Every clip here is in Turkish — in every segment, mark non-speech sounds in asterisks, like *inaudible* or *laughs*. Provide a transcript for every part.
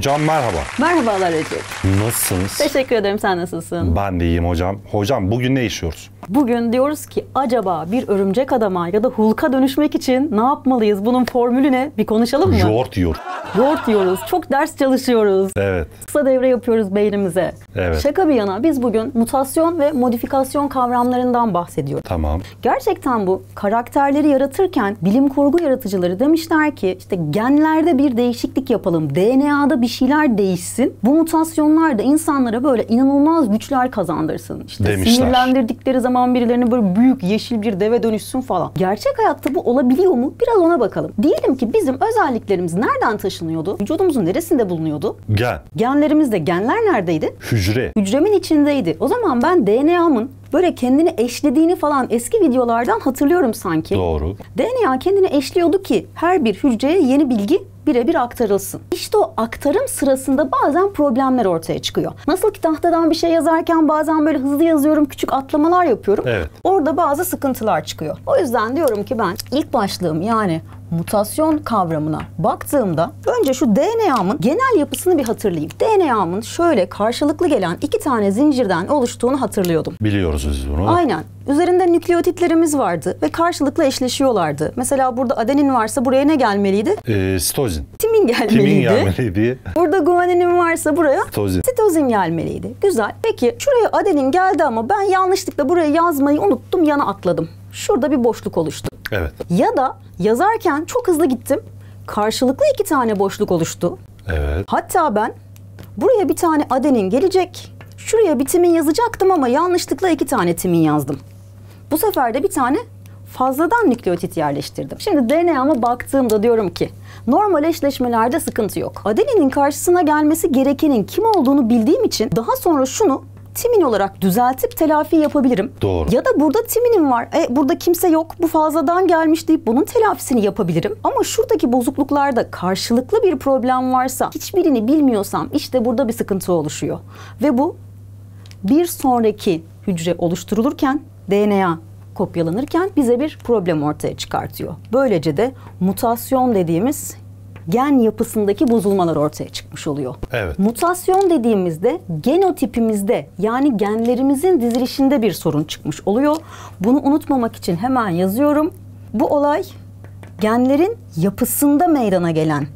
Hocam merhaba. Merhabalar Recep. Nasılsınız? Teşekkür ederim. Sen nasılsın? Ben de iyiyim hocam. Hocam bugün ne işiyoruz? Bugün diyoruz ki acaba bir örümcek adama ya da Hulk'a dönüşmek için ne yapmalıyız? Bunun formülü ne? Bir konuşalım mı? Yoğurt yiyor. Yoğurt yiyoruz. Çok ders çalışıyoruz. Evet. Kısa devre yapıyoruz beynimize. Evet. Şaka bir yana biz bugün mutasyon ve modifikasyon kavramlarından bahsediyoruz. Tamam. Gerçekten bu karakterleri yaratırken bilim kurgu yaratıcıları demişler ki işte genlerde bir değişiklik yapalım. DNA'da bir şeyler değişsin. Bu mutasyonlar da insanlara böyle inanılmaz güçler kazandırsın. İşte Demişler. sinirlendirdikleri zaman birilerini böyle büyük yeşil bir deve dönüşsün falan. Gerçek hayatta bu olabiliyor mu? Biraz ona bakalım. Diyelim ki bizim özelliklerimiz nereden taşınıyordu? Vücudumuzun neresinde bulunuyordu? Gen. Genlerimizde genler neredeydi? Hücre. hücremin içindeydi. O zaman ben DNA'mın böyle kendini eşlediğini falan eski videolardan hatırlıyorum sanki. Doğru. DNA kendini eşliyordu ki her bir hücreye yeni bilgi birebir aktarılsın. İşte o aktarım sırasında bazen problemler ortaya çıkıyor. Nasıl ki tahtadan bir şey yazarken bazen böyle hızlı yazıyorum, küçük atlamalar yapıyorum. Evet. Orada bazı sıkıntılar çıkıyor. O yüzden diyorum ki ben ilk başlığım yani mutasyon kavramına baktığımda önce şu DNA'mın genel yapısını bir hatırlayayım. DNA'mın şöyle karşılıklı gelen iki tane zincirden oluştuğunu hatırlıyordum. Biliyoruz biz bunu. Aynen. Üzerinde nükleotitlerimiz vardı ve karşılıklı eşleşiyorlardı. Mesela burada adenin varsa buraya ne gelmeliydi? Ee, sitozin. Timin gelmeliydi. Timin gelmeliydi. *laughs* Burada guaninin varsa buraya Sitozin. sitozin gelmeliydi. Güzel. Peki şuraya adenin geldi ama ben yanlışlıkla buraya yazmayı unuttum, yana atladım. Şurada bir boşluk oluştu. Evet. Ya da yazarken çok hızlı gittim. Karşılıklı iki tane boşluk oluştu. Evet. Hatta ben buraya bir tane adenin gelecek, şuraya bir timin yazacaktım ama yanlışlıkla iki tane timin yazdım. Bu sefer de bir tane fazladan nükleotit yerleştirdim. Şimdi DNA'ma baktığımda diyorum ki normal eşleşmelerde sıkıntı yok. Adeninin karşısına gelmesi gerekenin kim olduğunu bildiğim için daha sonra şunu timin olarak düzeltip telafi yapabilirim. Doğru. Ya da burada timinim var. E, burada kimse yok. Bu fazladan gelmiş deyip bunun telafisini yapabilirim. Ama şuradaki bozukluklarda karşılıklı bir problem varsa hiçbirini bilmiyorsam işte burada bir sıkıntı oluşuyor. Ve bu bir sonraki hücre oluşturulurken DNA kopyalanırken bize bir problem ortaya çıkartıyor. Böylece de mutasyon dediğimiz gen yapısındaki bozulmalar ortaya çıkmış oluyor. Evet. Mutasyon dediğimizde genotipimizde yani genlerimizin dizilişinde bir sorun çıkmış oluyor. Bunu unutmamak için hemen yazıyorum. Bu olay genlerin yapısında meydana gelen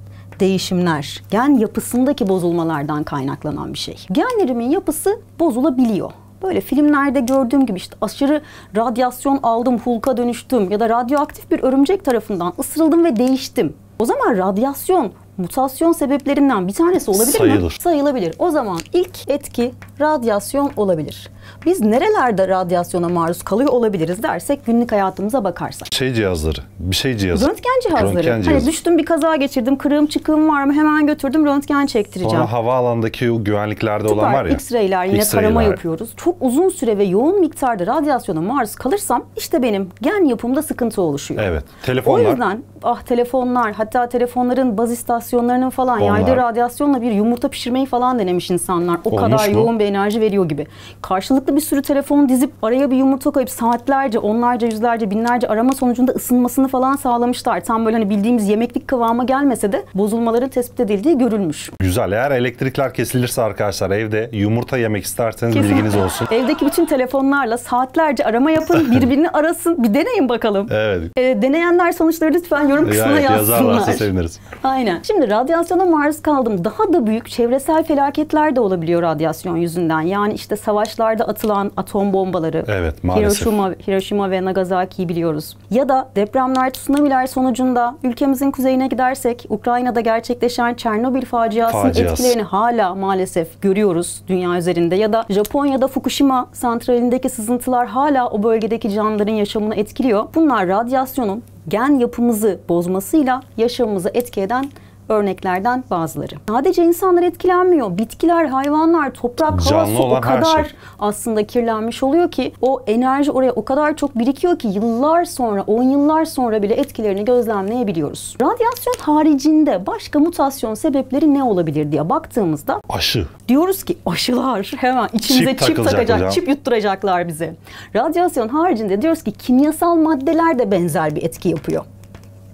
değişimler, gen yapısındaki bozulmalardan kaynaklanan bir şey. Genlerimin yapısı bozulabiliyor. Böyle filmlerde gördüğüm gibi işte aşırı radyasyon aldım, Hulk'a dönüştüm ya da radyoaktif bir örümcek tarafından ısırıldım ve değiştim. O zaman radyasyon mutasyon sebeplerinden bir tanesi olabilir mi? Sayılır. Sayılabilir. O zaman ilk etki radyasyon olabilir. Biz nerelerde radyasyona maruz kalıyor olabiliriz dersek günlük hayatımıza bakarsak. Şey cihazları. Bir şey cihazı. Röntgen cihazları. Röntgen Hani cihazı. düştüm bir kaza geçirdim, kırığım çıkığım var mı hemen götürdüm röntgen çektireceğim. Sonra havaalanındaki o güvenliklerde olan Süper var ya. X-ray'ler yine X-ray'ler. tarama yapıyoruz. Çok uzun süre ve yoğun miktarda radyasyona maruz kalırsam işte benim gen yapımda sıkıntı oluşuyor. Evet. O Telefonlar. yüzden ah telefonlar hatta telefonların baz istasyonlarının falan Onlar. yaydığı radyasyonla bir yumurta pişirmeyi falan denemiş insanlar. O Olmuş kadar mu? yoğun bir enerji veriyor gibi. Karşılıklı bir sürü telefon dizip araya bir yumurta koyup saatlerce, onlarca, yüzlerce, binlerce arama sonucunda ısınmasını falan sağlamışlar. Tam böyle hani bildiğimiz yemeklik kıvama gelmese de bozulmaların tespit edildiği görülmüş. Güzel. Eğer elektrikler kesilirse arkadaşlar evde yumurta yemek isterseniz Kesin. bilginiz olsun. *laughs* Evdeki bütün telefonlarla saatlerce arama yapın, *laughs* birbirini arasın. Bir deneyin bakalım. Evet. Ee, deneyenler sonuçları lütfen yorum kısmına Evet, yazarlarsa yazsınlar. seviniriz. Aynen. Şimdi radyasyona maruz kaldım. Daha da büyük çevresel felaketler de olabiliyor radyasyon yüzünden. Yani işte savaşlarda atılan atom bombaları. Evet, maalesef. Hiroşima, Hiroşima ve Nagasaki'yi biliyoruz. Ya da depremler, tsunamiler sonucunda ülkemizin kuzeyine gidersek Ukrayna'da gerçekleşen Çernobil faciasının Faciası. etkilerini hala maalesef görüyoruz dünya üzerinde. Ya da Japonya'da Fukushima santralindeki sızıntılar hala o bölgedeki canlıların yaşamını etkiliyor. Bunlar radyasyonun gen yapımızı bozmasıyla yaşamımızı etki eden örneklerden bazıları. Sadece insanlar etkilenmiyor. Bitkiler, hayvanlar, toprak, hava, su o kadar şey. aslında kirlenmiş oluyor ki o enerji oraya o kadar çok birikiyor ki yıllar sonra, 10 yıllar sonra bile etkilerini gözlemleyebiliyoruz. Radyasyon haricinde başka mutasyon sebepleri ne olabilir diye baktığımızda Aşı. diyoruz ki aşılar hemen içimize Çip çip, takacak, hocam. çip yutturacaklar bize. Radyasyon haricinde diyoruz ki kimyasal maddeler de benzer bir etki yapıyor.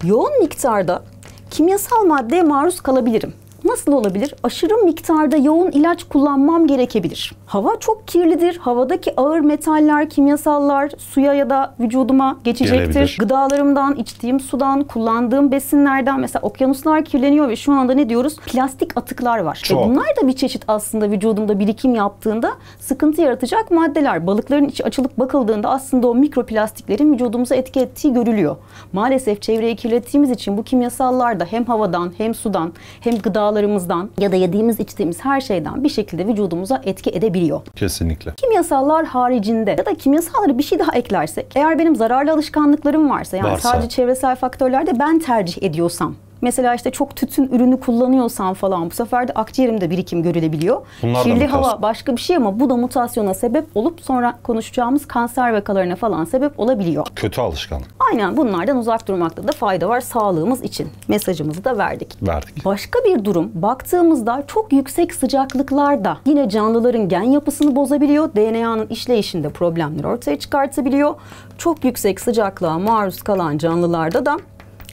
Yoğun miktarda kimyasal maddeye maruz kalabilirim. Nasıl olabilir? Aşırı miktarda yoğun ilaç kullanmam gerekebilir. Hava çok kirlidir. Havadaki ağır metaller, kimyasallar suya ya da vücuduma geçecektir. Gelebilir. Gıdalarımdan, içtiğim sudan, kullandığım besinlerden mesela okyanuslar kirleniyor ve şu anda ne diyoruz? Plastik atıklar var. Çok. Ve bunlar da bir çeşit aslında vücudumda birikim yaptığında sıkıntı yaratacak maddeler. Balıkların içi açılıp bakıldığında aslında o mikroplastiklerin vücudumuza etki ettiği görülüyor. Maalesef çevreyi kirlettiğimiz için bu kimyasallar da hem havadan hem sudan hem gıdalarımızdan ya da yediğimiz içtiğimiz her şeyden bir şekilde vücudumuza etki edebiliyor. Kesinlikle. Kimyasallar haricinde ya da kimyasalları bir şey daha eklersek eğer benim zararlı alışkanlıklarım varsa yani Varsa. sadece çevresel faktörlerde ben tercih ediyorsam Mesela işte çok tütün ürünü kullanıyorsam falan bu sefer de akciğerimde birikim görülebiliyor. Bunlar Kirli hava başka bir şey ama bu da mutasyona sebep olup sonra konuşacağımız kanser vakalarına falan sebep olabiliyor. Kötü alışkanlık. Aynen bunlardan uzak durmakta da fayda var sağlığımız için. Mesajımızı da verdik. Verdik. Başka bir durum baktığımızda çok yüksek sıcaklıklarda yine canlıların gen yapısını bozabiliyor. DNA'nın işleyişinde problemler ortaya çıkartabiliyor. Çok yüksek sıcaklığa maruz kalan canlılarda da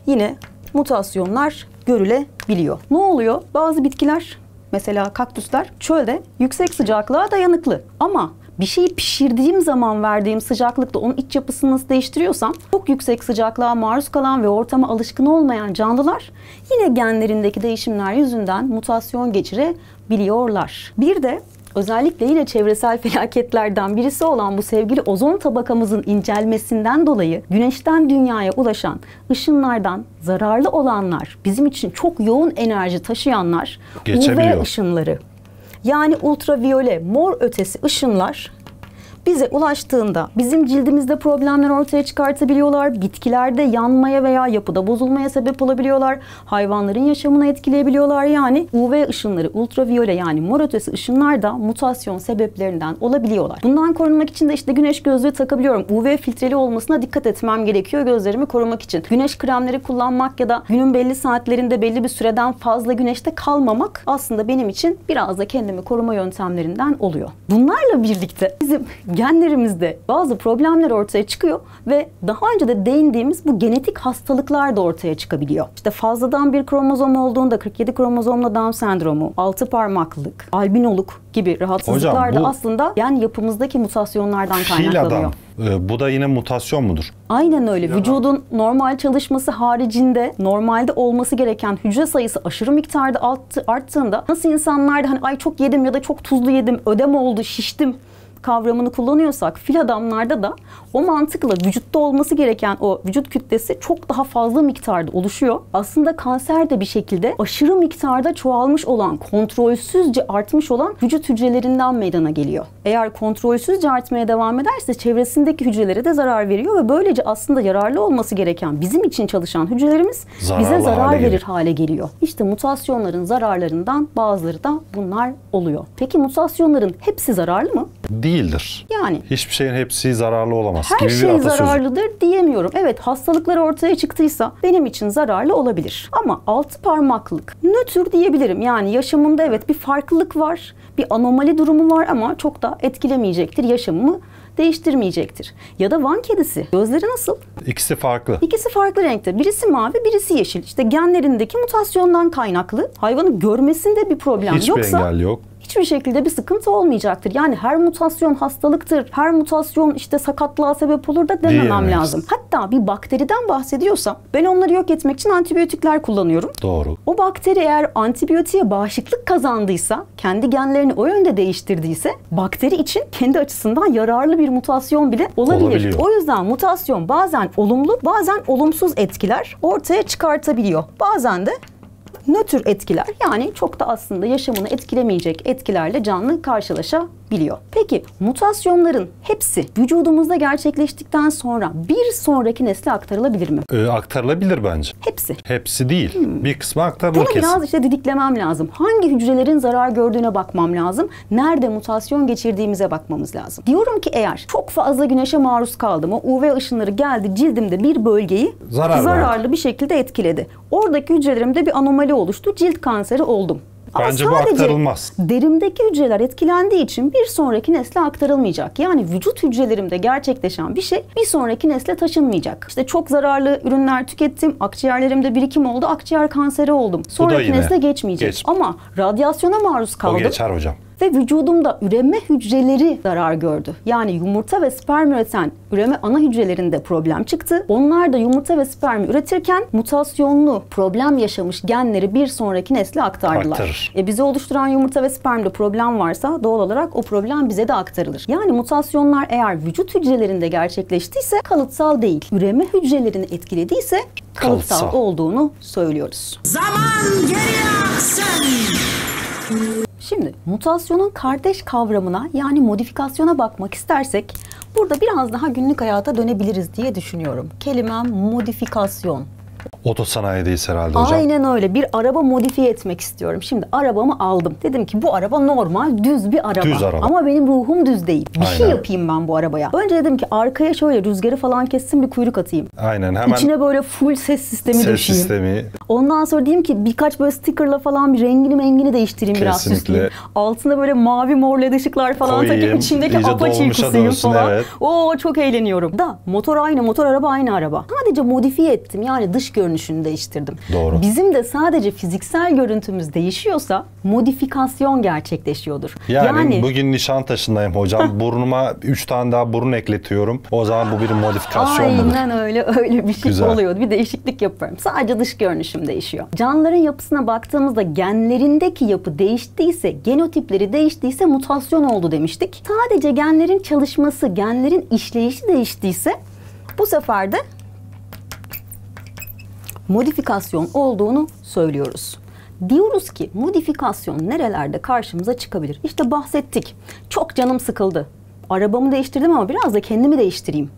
yine mutasyonlar görülebiliyor. Ne oluyor? Bazı bitkiler mesela kaktüsler çölde yüksek sıcaklığa dayanıklı ama bir şeyi pişirdiğim zaman verdiğim sıcaklıkta onun iç yapısını nasıl değiştiriyorsam çok yüksek sıcaklığa maruz kalan ve ortama alışkın olmayan canlılar yine genlerindeki değişimler yüzünden mutasyon geçirebiliyorlar. Bir de Özellikle yine çevresel *laughs* felaketlerden birisi olan bu sevgili ozon tabakamızın incelmesinden dolayı güneşten dünyaya ulaşan ışınlardan zararlı olanlar, bizim için çok yoğun enerji taşıyanlar UV ışınları. Yani ultraviyole, mor ötesi ışınlar bize ulaştığında bizim cildimizde problemler ortaya çıkartabiliyorlar. Bitkilerde yanmaya veya yapıda bozulmaya sebep olabiliyorlar. Hayvanların yaşamını etkileyebiliyorlar. Yani UV ışınları, ultraviyole yani mor ötesi ışınlar da mutasyon sebeplerinden olabiliyorlar. Bundan korunmak için de işte güneş gözlüğü takabiliyorum. UV filtreli olmasına dikkat etmem gerekiyor gözlerimi korumak için. Güneş kremleri kullanmak ya da günün belli saatlerinde belli bir süreden fazla güneşte kalmamak aslında benim için biraz da kendimi koruma yöntemlerinden oluyor. Bunlarla birlikte bizim genlerimizde bazı problemler ortaya çıkıyor ve daha önce de değindiğimiz bu genetik hastalıklar da ortaya çıkabiliyor. İşte fazladan bir kromozom olduğunda 47 kromozomla Down sendromu, altı parmaklılık, albinoluk gibi rahatsızlıklar Hocam, da aslında gen yapımızdaki mutasyonlardan kaynaklanıyor. adam. e, bu da yine mutasyon mudur? Aynen öyle. Vücudun normal çalışması haricinde normalde olması gereken hücre sayısı aşırı miktarda arttı, arttığında nasıl insanlarda hani ay çok yedim ya da çok tuzlu yedim, ödem oldu, şiştim kavramını kullanıyorsak fil adamlarda da o mantıkla vücutta olması gereken o vücut kütlesi çok daha fazla miktarda oluşuyor. Aslında kanser de bir şekilde aşırı miktarda çoğalmış olan, kontrolsüzce artmış olan vücut hücrelerinden meydana geliyor. Eğer kontrolsüzce artmaya devam ederse çevresindeki hücrelere de zarar veriyor ve böylece aslında yararlı olması gereken bizim için çalışan hücrelerimiz Zararlı bize zarar hale verir gelir. hale geliyor. İşte mutasyonların zararlarından bazıları da bunlar oluyor. Peki mutasyonların hepsi zararlı mı? Değildir. Yani Hiçbir şeyin hepsi zararlı olamaz her gibi bir şey atasözü. zararlıdır diyemiyorum. Evet hastalıklar ortaya çıktıysa benim için zararlı olabilir. Ama altı parmaklık nötr diyebilirim. Yani yaşamımda evet bir farklılık var. Bir anomali durumu var ama çok da etkilemeyecektir. Yaşamımı değiştirmeyecektir. Ya da Van kedisi. Gözleri nasıl? İkisi farklı. İkisi farklı renkte. Birisi mavi, birisi yeşil. İşte genlerindeki mutasyondan kaynaklı. Hayvanın görmesinde bir problem Hiçbir yoksa engel yok. Hiçbir şekilde bir sıkıntı olmayacaktır. Yani her mutasyon hastalıktır, her mutasyon işte sakatlığa sebep olur da dememem Diyemeyiz. lazım. Hatta bir bakteriden bahsediyorsam ben onları yok etmek için antibiyotikler kullanıyorum. Doğru. O bakteri eğer antibiyotiğe bağışıklık kazandıysa, kendi genlerini o yönde değiştirdiyse, bakteri için kendi açısından yararlı bir mutasyon bile olabilir. Olabiliyor. O yüzden mutasyon bazen olumlu, bazen olumsuz etkiler ortaya çıkartabiliyor. Bazen de nötr etkiler. Yani çok da aslında yaşamını etkilemeyecek etkilerle canlı karşılaşabiliyor. Peki mutasyonların hepsi vücudumuzda gerçekleştikten sonra bir sonraki nesle aktarılabilir mi? Ee, aktarılabilir bence. Hepsi. Hepsi değil. Bir kısmı aktarılır Hmm. Bunu kesin. biraz işte didiklemem lazım. Hangi hücrelerin zarar gördüğüne bakmam lazım. Nerede mutasyon geçirdiğimize bakmamız lazım. Diyorum ki eğer çok fazla güneşe maruz kaldım. O UV ışınları geldi cildimde bir bölgeyi Zarar zararlı bir şekilde etkiledi. Oradaki hücrelerimde bir anomali oluştu. Cilt kanseri oldum. Ama Bence bu sadece aktarılmaz. Derimdeki hücreler etkilendiği için bir sonraki nesle aktarılmayacak. Yani vücut hücrelerimde gerçekleşen bir şey bir sonraki nesle taşınmayacak. İşte çok zararlı ürünler tükettim, akciğerlerimde birikim oldu, akciğer kanseri oldum. Sonraki nesle geçmeyecek. geç- Ama radyasyona maruz O kaldım. geçer hocam. Ve vücudumda üreme hücreleri zarar gördü. Yani yumurta ve sperm üreten üreme ana hücrelerinde problem çıktı. Onlar da yumurta ve sperm üretirken mutasyonlu problem yaşamış genleri bir sonraki nesle aktardılar. Aktarır. E bizi oluşturan yumurta ve spermde problem varsa doğal olarak o problem bize de aktarılır. Yani mutasyonlar eğer vücut hücrelerinde gerçekleştiyse kalıtsal değil. Üreme hücrelerini etkilediyse kalıtsal, Kalıtsal. olduğunu söylüyoruz. Zaman geriye aksın. Şimdi mutasyonun kardeş kavramına yani modifikasyona bakmak istersek burada biraz daha günlük hayata dönebiliriz diye düşünüyorum. Kelimem modifikasyon. Otosanayideyiz herhalde hocam. Aynen öyle. Bir araba modifiye etmek istiyorum. Şimdi arabamı aldım. Dedim ki bu araba normal düz bir araba. Düz araba. Ama benim ruhum düz değil. Bir şey Aynen. yapayım ben bu arabaya. Önce dedim ki arkaya şöyle rüzgarı falan kessin bir kuyruk atayım. Aynen hemen İçine böyle full ses sistemi ses düşeyim. sistemi Ondan sonra diyeyim ki birkaç böyle stickerla falan bir rengini mengini değiştireyim biraz Kesinlikle. süsleyeyim. Altında böyle mavi mor led ışıklar falan Koyayım, takayım. içindeki apaçıyı kusayım falan. evet. Oo çok eğleniyorum. Da motor aynı motor araba aynı araba. Sadece modifiye ettim yani dış görünüşünü değiştirdim. Doğru. Bizim de sadece fiziksel görüntümüz değişiyorsa modifikasyon gerçekleşiyordur. Yani, bugün Nişantaşı'ndayım hocam. Burnuma 3 tane daha burun ekletiyorum. O zaman bu bir modifikasyon? Aynen öyle öyle bir şey Güzel. oluyor. Bir değişiklik yapıyorum. Sadece dış görünüşüm değişiyor. Canlıların yapısına baktığımızda genlerindeki yapı değiştiyse, genotipleri değiştiyse mutasyon oldu demiştik. Sadece genlerin çalışması, genlerin işleyişi değiştiyse bu sefer de modifikasyon olduğunu söylüyoruz. Diyoruz ki modifikasyon nerelerde karşımıza çıkabilir? İşte bahsettik. Çok canım sıkıldı. Arabamı değiştirdim ama biraz da kendimi değiştireyim.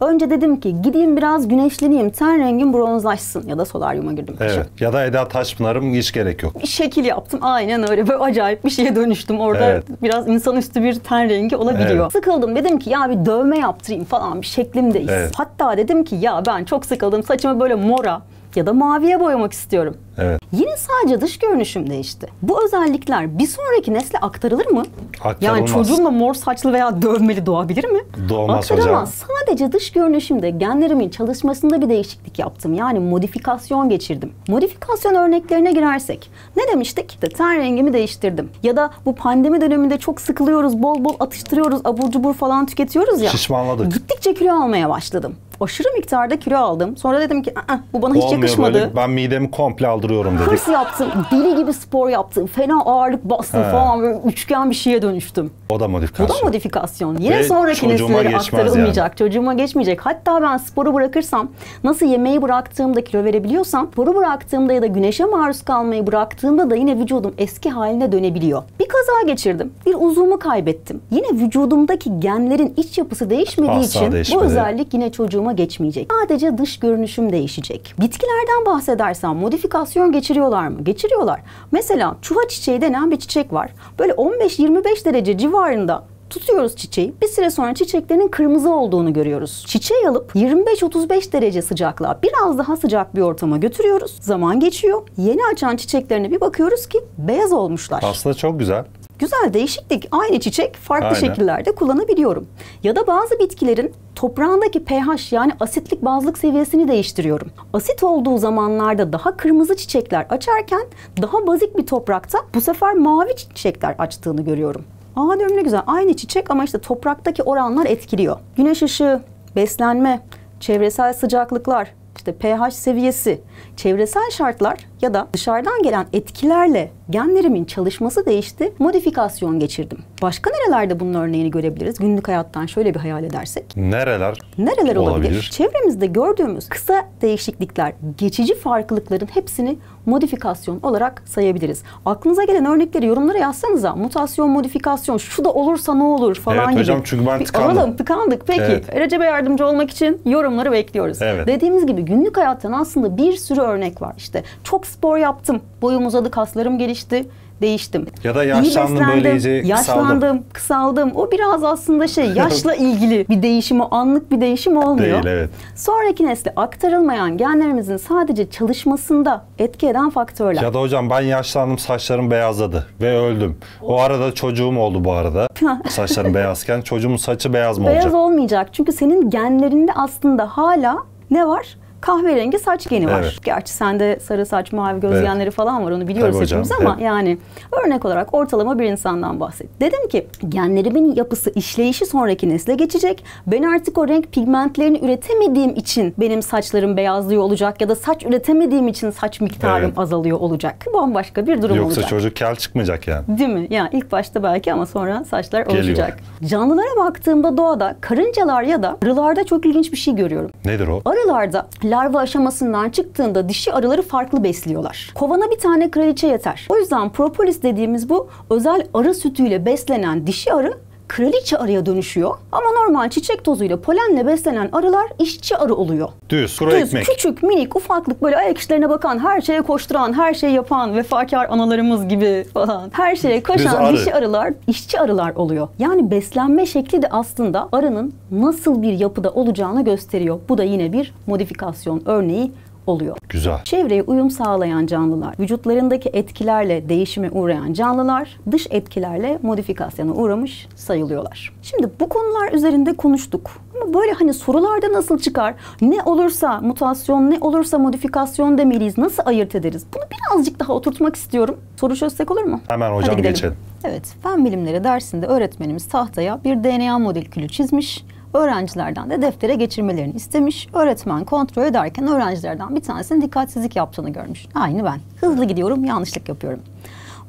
Önce dedim ki gideyim biraz güneşleneyim, ten rengim bronzlaşsın ya da solaryuma girdim. Evet. Ya da Eda Taşpınar'ım hiç gerek yok. Bir şekil yaptım. Aynen öyle. Böyle acayip bir şeye dönüştüm. Orada Evet. biraz insanüstü bir ten rengi olabiliyor. Evet. Sıkıldım. Dedim ki ya bir dövme yaptırayım falan. Bir şeklim değişsin. Evet. Hatta dedim ki ya ben çok sıkıldım. Saçımı böyle mora ya da maviye boyamak istiyorum. Evet. Yine sadece dış görünüşüm değişti. Bu özellikler bir sonraki nesle aktarılır mı? Yani Aktarılmaz. çocuğum da mor saçlı veya dövmeli doğabilir mi? Doğmaz Aktaramaz. Sadece dış görünüşümde genlerimin çalışmasında bir değişiklik yaptım. Yani modifikasyon geçirdim. Modifikasyon örneklerine girersek ne demiştik? İşte ten rengimi değiştirdim. Ya da bu pandemi döneminde çok sıkılıyoruz, bol bol atıştırıyoruz, abur cubur falan tüketiyoruz ya. Şişmanladık. Gittikçe kilo almaya başladım. Aşırı miktarda kilo aldım. Sonra dedim ki "Aa, bu bana hiç Olmuyor yakışmadı. böyle. Ben midemi komple aldırıyorum dedik. Hırs yaptım, deli gibi spor yaptım, fena ağırlık bastım He. falan böyle üçgen bir şeye dönüştüm. O da Bu modifikasyon. da modifikasyon. Yine Ve sonraki nesillere aktarılmayacak. Çocuğuma geçmeyecek. Hatta ben sporu bırakırsam, nasıl yemeği bıraktığımda kilo verebiliyorsam, sporu bıraktığımda ya da güneşe maruz kalmayı bıraktığımda da yine vücudum eski haline dönebiliyor. Bir kaza geçirdim. Bir uzvumu kaybettim. Yine vücudumdaki genlerin iç yapısı değişmediği Asla için bu değişmedi. özellik yine çocuğuma geçmeyecek. Sadece dış görünüşüm değişecek. Bitkilerden bahsedersem modifikasyon geçiriyorlar mı? Geçiriyorlar. Mesela çuha çiçeği denen bir çiçek var. Böyle 15-25 derece civarında tutuyoruz çiçeği. Bir süre sonra çiçeklerin kırmızı olduğunu görüyoruz. Çiçeği alıp 25-35 derece sıcaklığa biraz daha sıcak bir ortama götürüyoruz. Zaman geçiyor. Yeni açan çiçeklerine bir bakıyoruz ki beyaz olmuşlar. Aslında çok güzel. Güzel değişiklik. Aynı çiçek farklı Aynen. şekillerde kullanabiliyorum. Ya da bazı bitkilerin toprağındaki pH yani asitlik bazlık seviyesini değiştiriyorum. Asit olduğu zamanlarda daha kırmızı çiçekler açarken daha bazik bir toprakta bu sefer mavi çiçekler açtığını görüyorum. Aa diyorum ne güzel aynı çiçek ama işte topraktaki oranlar etkiliyor. Güneş ışığı, beslenme, çevresel sıcaklıklar, işte pH seviyesi, çevresel şartlar ya da dışarıdan gelen etkilerle genlerimin çalışması değişti, modifikasyon geçirdim. Başka nerelerde bunun örneğini görebiliriz? Günlük hayattan şöyle bir hayal edersek. Nereler? Nereler olabilir? Olabilir. Çevremizde gördüğümüz kısa değişiklikler, geçici farklılıkların hepsini modifikasyon olarak sayabiliriz. Aklınıza gelen örnekleri yorumlara yazsanıza. Mutasyon, modifikasyon, şu da olursa ne olur falan Evet gibi. hocam, çünkü ben tıkandım. Alalım, tıkandık. Peki, Evet. Recep'e yardımcı olmak için yorumları bekliyoruz. Evet. Dediğimiz gibi günlük hayattan aslında bir sürü örnek var. İşte çok spor yaptım, boyum uzadı, kaslarım gelişti. değiştim. Ya da yaşlandım, böyle iyice Yaşlandım, kısaldım. O biraz aslında şey *laughs* yaşla ilgili bir değişim, o anlık bir değişim olmuyor. Değil, evet. Sonraki nesle aktarılmayan genlerimizin sadece çalışmasında etki eden faktörler. Ya da hocam ben yaşlandım saçlarım beyazladı ve öldüm. O arada çocuğum oldu bu arada. *laughs* Saçlarım beyazken çocuğumun saçı beyaz mı Beyaz olacak? olmayacak. Çünkü senin genlerinde aslında hala ne var? Kahverengi saç geni var. Evet. Gerçi sende sarı saç, mavi göz Evet. falan var onu biliyoruz Tabii hocam, hepimiz ama evet. yani örnek olarak ortalama bir insandan bahset. Dedim ki genlerimin yapısı, işleyişi sonraki nesle geçecek. Ben artık o renk pigmentlerini üretemediğim için benim saçlarım beyazlıyor olacak ya da saç üretemediğim için saç miktarım Evet. azalıyor olacak. Bambaşka bir durum Yoksa olacak. çocuk kel çıkmayacak yani. Değil mi? Yani ilk başta belki ama sonra saçlar Geliyor. oluşacak. Canlılara baktığımda doğada karıncalar ya da arılarda çok ilginç bir şey görüyorum. Nedir o? Arılarda larva aşamasından çıktığında dişi arıları farklı besliyorlar. Kovana bir tane kraliçe yeter. O yüzden propolis dediğimiz bu özel arı sütüyle beslenen dişi arı kraliçe arıya dönüşüyor. Ama normal çiçek tozuyla polenle beslenen arılar işçi arı oluyor. Düz, kuru Düz, ekmek. küçük, minik, ufaklık böyle ayak işlerine bakan, her şeye koşturan, her şeyi yapan vefakar analarımız gibi falan. Her şeye koşan arı. dişi arılar, işçi arılar oluyor. Yani beslenme şekli de aslında arının nasıl bir yapıda olacağını gösteriyor. Bu da yine bir modifikasyon örneği oluyor. Güzel. Çevreye uyum sağlayan canlılar, vücutlarındaki etkilerle değişime uğrayan canlılar, dış etkilerle modifikasyona uğramış sayılıyorlar. Şimdi bu konular üzerinde konuştuk. Ama böyle hani sorularda nasıl çıkar? Ne olursa mutasyon, ne olursa modifikasyon demeliyiz. Nasıl ayırt ederiz? Bunu birazcık daha oturtmak istiyorum. Soru çözsek olur mu? Hemen hocam geçelim. Evet, fen bilimleri dersinde öğretmenimiz tahtaya bir DNA molekülü çizmiş. Öğrencilerden de deftere geçirmelerini istemiş. Öğretmen kontrol ederken öğrencilerden bir tanesinin dikkatsizlik yaptığını görmüş. Aynı ben. Hızlı gidiyorum, yanlışlık yapıyorum.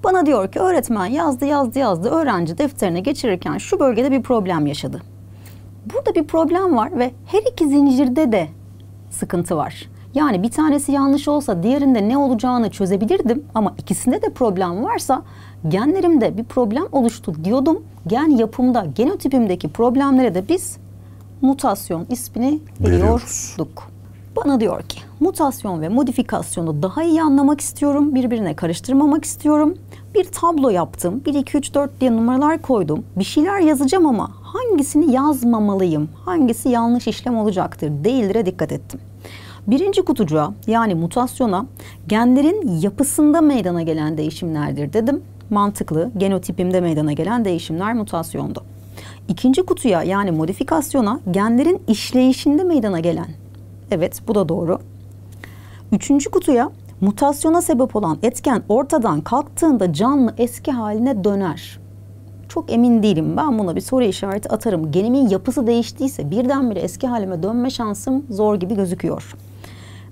Bana diyor ki öğretmen yazdı yazdı yazdı. Öğrenci defterine geçirirken şu bölgede bir problem yaşadı. Burada bir problem var ve her iki zincirde de sıkıntı var. Yani bir tanesi yanlış olsa diğerinde ne olacağını çözebilirdim ama ikisinde de problem varsa genlerimde bir problem oluştu diyordum. Gen yapımda, genotipimdeki problemlere de biz mutasyon ismini Veriyoruz. veriyorduk. Bana diyor ki mutasyon ve modifikasyonu daha iyi anlamak istiyorum. Birbirine karıştırmamak istiyorum. Bir tablo yaptım. 1, 2, 3, 4 diye numaralar koydum. Bir şeyler yazacağım ama hangisini yazmamalıyım? Hangisi yanlış işlem olacaktır? Değildir'e dikkat ettim. Birinci kutucuğa yani mutasyona genlerin yapısında meydana gelen değişimlerdir dedim. Mantıklı, genotipimde meydana gelen değişimler mutasyondu. İkinci kutuya yani modifikasyona genlerin işleyişinde meydana gelen. Evet bu da doğru. Üçüncü kutuya mutasyona sebep olan etken ortadan kalktığında canlı eski haline döner. Çok emin değilim. Ben buna bir soru işareti atarım. Genimin yapısı değiştiyse birdenbire eski halime dönme şansım zor gibi gözüküyor.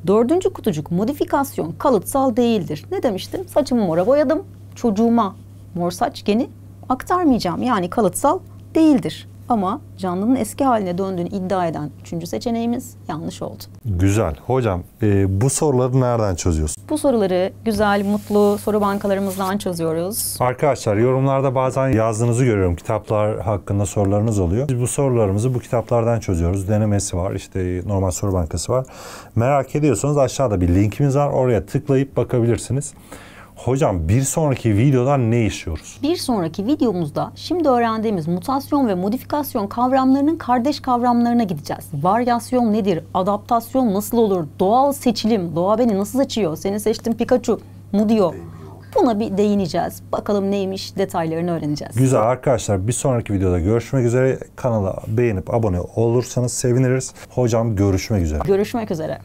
Dördüncü kutucuk modifikasyon kalıtsal değildir. Ne demiştim? Saçımı mora boyadım. Çocuğuma mor saç geni aktarmayacağım. Yani kalıtsal değildir. Ama canlının eski haline döndüğünü iddia eden üçüncü seçeneğimiz yanlış oldu. Güzel. Hocam e, bu soruları nereden çözüyorsun? Bu soruları güzel, mutlu soru bankalarımızdan çözüyoruz. Arkadaşlar yorumlarda bazen yazdığınızı görüyorum. Kitaplar hakkında sorularınız oluyor. Biz bu sorularımızı bu kitaplardan çözüyoruz. Denemesi var. işte normal soru bankası var. Merak ediyorsanız aşağıda bir linkimiz var. Oraya tıklayıp bakabilirsiniz. Hocam bir sonraki videoda ne işliyoruz? Bir sonraki videomuzda şimdi öğrendiğimiz mutasyon ve modifikasyon kavramlarının kardeş kavramlarına gideceğiz. Varyasyon nedir? Adaptasyon nasıl olur? Doğal seçilim. Doğa beni nasıl seçiyor? Seni seçtim Pikachu mu diyor. Buna bir değineceğiz. Bakalım neymiş detaylarını öğreneceğiz. Güzel arkadaşlar bir sonraki videoda görüşmek üzere. Kanala beğenip abone olursanız seviniriz. Hocam görüşmek üzere. Görüşmek üzere.